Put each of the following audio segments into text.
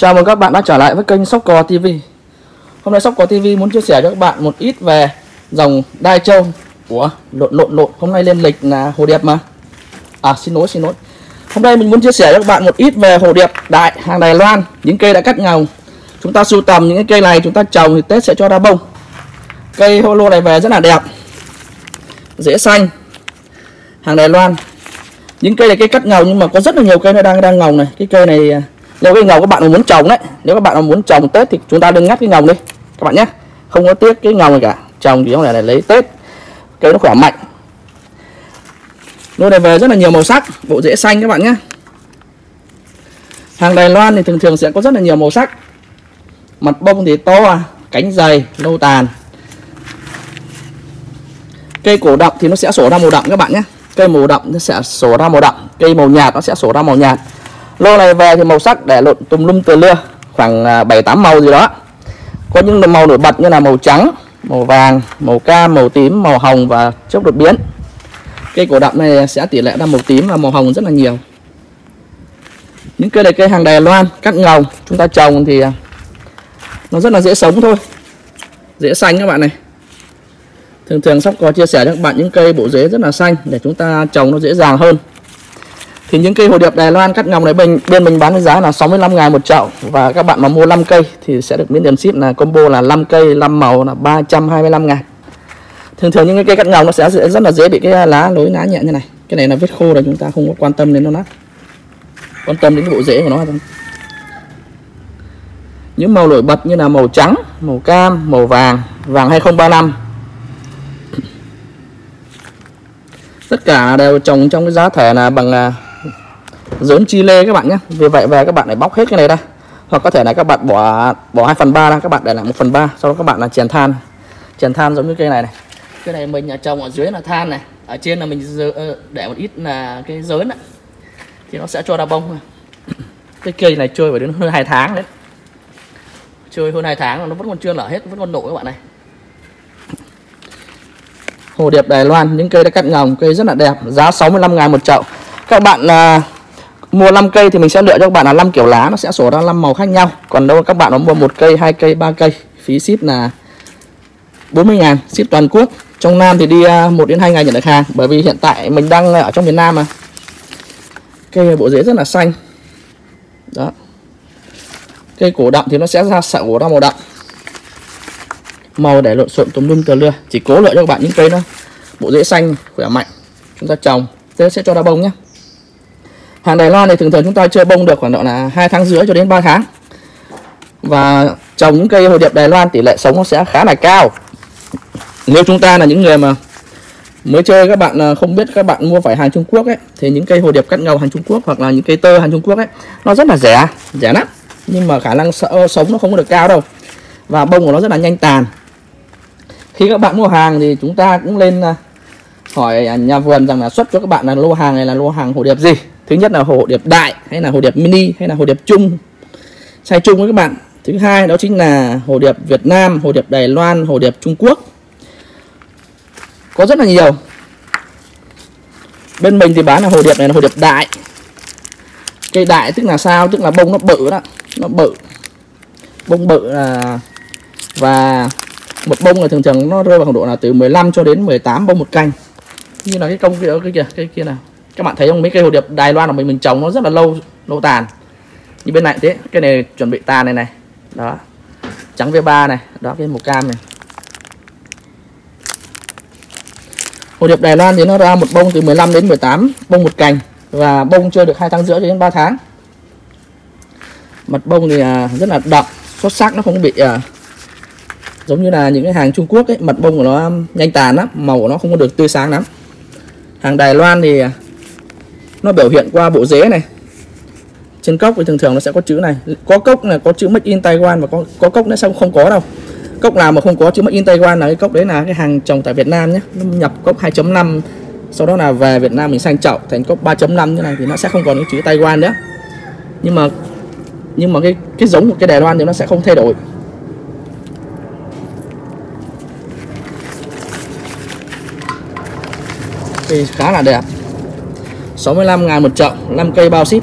Chào mừng các bạn đã trở lại với kênh Sóc Cò TV Hôm nay Sóc Cò TV muốn chia sẻ cho các bạn một ít về dòng đai trâu của lộn lộn lộn. Hôm nay lên lịch là hồ đẹp mà. À xin lỗi xin lỗi. Hôm nay mình muốn chia sẻ cho các bạn một ít về hồ đẹp đại, hàng Đài Loan, Những cây đã cắt ngầu. Chúng ta sưu tầm những cái cây này, chúng ta trồng thì Tết sẽ cho ra bông. Cây holo lô này về rất là đẹp, Dễ xanh. Hàng Đài Loan, Những cây này cây cắt ngầu nhưng mà có rất là nhiều cây nó đang đang ngầu này. Cái cây này à, nếu cái ngầu các bạn muốn trồng đấy, nếu các bạn muốn trồng tết thì chúng ta đừng ngắt cái ngầu đi, các bạn nhé. Không có tiếc cái ngầu này cả, trồng chỉ không phải là lấy tết cây nó khỏe mạnh. Lô này về rất là nhiều màu sắc, bộ rễ xanh các bạn nhé. Hàng Đài Loan thì thường thường sẽ có rất là nhiều màu sắc. Mặt bông thì to, cánh dày lâu tàn. Cây cổ đậm thì nó sẽ sổ ra màu đậm các bạn nhé. Cây màu đậm nó sẽ sổ ra màu đậm, cây màu nhạt nó sẽ sổ ra màu nhạt lô này về thì màu sắc để lộn tùm lum từ lưa, khoảng à, 7 8 màu gì đó. Có những màu nổi bật như là màu trắng, màu vàng, màu cam, màu tím, màu hồng và chốc đột biến. Cây cổ đậm này sẽ tỷ lệ ra màu tím và màu hồng rất là nhiều. Những cây này cây hàng Đài Loan, cắt ngầu, chúng ta trồng thì à, nó rất là dễ sống thôi. Dễ xanh các bạn này. Thường thường sóc có chia sẻ cho các bạn những cây bộ rễ rất là xanh để chúng ta trồng nó dễ dàng hơn thì những cây hồ điệp Đài Loan cắt ngọc này bên bên mình bán với giá là 65 ngàn một chậu. Và các bạn mà mua 5 cây thì sẽ được miễn tiền ship là combo là 5 cây 5 màu là 325 ngàn. Thường thường những cái cây cắt ngọc nó sẽ rất là dễ bị cái lá lối lá nhẹ như này. Cái này là vết khô rồi chúng ta không có quan tâm đến nó lắm. Quan tâm đến cái bộ rễ của nó thôi. Những màu nổi bật như là màu trắng, màu cam, màu vàng vàng 2035 tất cả đều trồng trong cái giá thể là bằng à, chile chi lê các bạn nhé. Vì vậy về các bạn phải bóc hết cái này ra. Hoặc có thể là các bạn bỏ bỏ 2 phần ba ra. Các bạn để lại một phần ba. Sau đó các bạn là chèn than. Chèn than giống như cây này này. Cái này mình trồng ở dưới là than này. Ở trên là mình ờ, để một ít là cái dớn ạ thì nó sẽ cho ra bông cái cây này chơi phải đến hơn hai tháng đấy. Chơi hơn hai tháng nó vẫn còn chưa nở hết vẫn còn nổi các bạn này. Hồ điệp Đài Loan những cây đã cắt ngồng cây rất là đẹp giá 65 ngàn một chậu. Các bạn à, mua 5 cây thì mình sẽ lựa cho các bạn là 5 kiểu lá, nó sẽ sổ ra 5 màu khác nhau. Còn đâu các bạn nó mua một cây, hai cây, ba cây, phí ship là 40 ngàn, ship toàn quốc. Trong Nam thì đi à, 1 đến 2 ngày nhận được hàng, bởi vì hiện tại mình đang ở trong miền Nam mà. Cây bộ rễ rất là xanh. Đó. Cây cổ đậm thì nó sẽ ra sậu ra màu đậm. Màu để lộn xộn tùm lum tờ lưa. Chỉ cố lựa cho các bạn những cây nó bộ rễ xanh, khỏe mạnh. Chúng ta trồng thế sẽ cho ra bông nhé hàng Đài Loan này thường thường chúng ta chơi bông được khoảng độ là hai tháng rưỡi cho đến 3 tháng. Và trồng những cây hồ điệp Đài Loan tỷ lệ sống nó sẽ khá là cao. Nếu chúng ta là những người mà mới chơi, các bạn à, không biết các bạn mua phải hàng Trung Quốc ấy, thì những cây hồ điệp cắt ngầu hàng Trung Quốc hoặc là những cây tơ hàng Trung Quốc ấy, nó rất là rẻ rẻ lắm. Nhưng mà khả năng sống nó không có được cao đâu. Và bông của nó rất là nhanh tàn. Khi các bạn mua hàng thì chúng ta cũng lên à, hỏi nhà vườn rằng là xuất cho các bạn là lô hàng này là lô hàng hồ điệp gì thứ nhất là hồ điệp đại, hay là hồ điệp mini, hay là hồ điệp chung. Sai chung với các bạn. Thứ hai đó chính là hồ điệp Việt Nam, hồ điệp Đài Loan, hồ điệp Trung Quốc. Có rất là nhiều. Bên mình thì bán là hồ điệp này là hồ điệp đại. Cây đại tức là sao? Tức là bông nó bự đó. Nó bự. Bông bự là và một bông là thường thường nó rơi vào khoảng độ là từ 15 cho đến 18 bông một cành. Như là cái công kia, cái kia cái kia nào? Các bạn thấy không? Mấy cây hồ điệp Đài Loan của mình mình trồng nó rất là lâu lâu tàn. Như bên này thế cái này chuẩn bị tàn này này. Đó. Trắng V3 này đó cái màu cam này. Hồ điệp Đài Loan thì nó ra một bông từ 15 đến 18 bông một cành. Và bông chưa được hai tháng rưỡi đến 3 tháng. Mặt bông thì à, rất là đậm xuất sắc nó không bị uh, giống như là những cái hàng Trung Quốc ấy mặt bông của nó nhanh tàn lắm màu của nó không có được tươi sáng lắm. Hàng Đài Loan thì à, nó biểu hiện qua bộ rễ này. Trên cốc thì thường thường nó sẽ có chữ này. Có cốc là có chữ make in Taiwan và có có cốc nữa xong không có đâu. Cốc nào mà không có chữ make in Taiwan là cái cốc đấy là cái hàng trồng tại Việt Nam nhé. Nó nhập cốc 2.5 sau đó là về Việt Nam mình sang chậu thành cốc 3.5 như này thì nó sẽ không còn cái chữ Taiwan nữa. Nhưng mà nhưng mà cái cái giống của cái Đài Loan thì nó sẽ không thay đổi. Thì khá là đẹp. 65 ngàn một chậu 5 cây bao ship.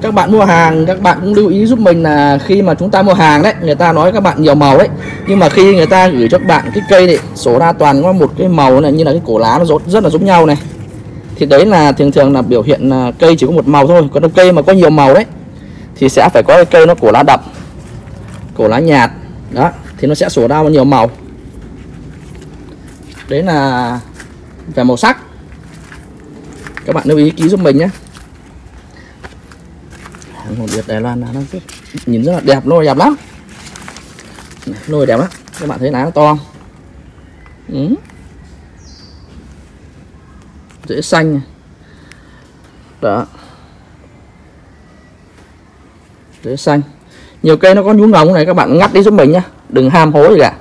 Các bạn mua hàng các bạn cũng lưu ý giúp mình là khi mà chúng ta mua hàng đấy người ta nói các bạn nhiều màu đấy. Nhưng mà khi người ta gửi cho các bạn cái cây này sổ ra toàn có một cái màu này như là cái cổ lá nó rất, rất là giống nhau này. Thì đấy là thường thường là biểu hiện là cây chỉ có một màu thôi. Còn cây mà có nhiều màu đấy thì sẽ phải có cái cây nó cổ lá đậm cổ lá nhạt đó thì nó sẽ sổ ra nhiều màu. Đấy là về màu sắc. Các bạn lưu ý ký giúp mình nhé. Hàng hồng Việt Đài Loan là nó rất, nhìn rất là đẹp lôi đẹp lắm. Lôi đẹp lắm. Các bạn thấy lá nó to không? Ừ. rễ xanh. Đó. Rễ xanh. Nhiều cây nó có nhú ngồng này các bạn ngắt đi giúp mình nhá đừng ham hố gì cả.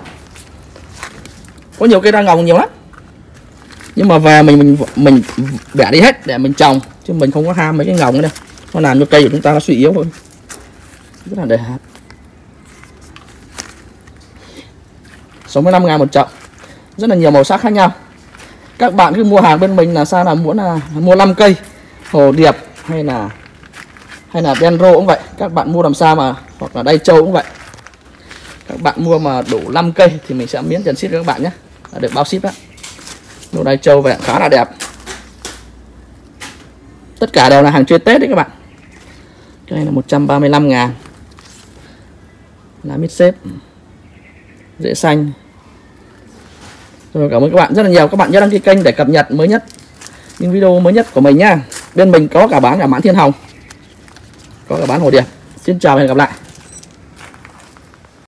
Có nhiều cây ra ngồng nhiều lắm. Nhưng mà về mình mình mình bẻ đi hết, để mình trồng, chứ mình không có ham mấy cái ngồng đâu. Nó làm cho cây của chúng ta nó suy yếu thôi. Rất là đẹp 65 ngàn một chậu. Rất là nhiều màu sắc khác nhau. Các bạn cứ mua hàng bên mình là sao, là muốn là mua 5 cây hồ điệp hay là hay là benro cũng vậy. Các bạn mua làm sao mà, hoặc là đây châu cũng vậy các bạn mua mà đủ 5 cây thì mình sẽ miễn tiền ship cho các bạn nhé. Được bao ship á. đồ này châu vậy khá là đẹp. Tất cả đều là hàng chơi Tết đấy các bạn. Cái này là 135 ngàn. Lá mít xếp. Dễ xanh. Rồi, cảm ơn các bạn rất là nhiều. Các bạn nhớ đăng ký kênh để cập nhật mới nhất những video mới nhất của mình nha. Bên mình có cả bán cả mãn thiên hồng. Có cả bán hồ điệp. Xin chào và hẹn gặp lại.